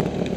you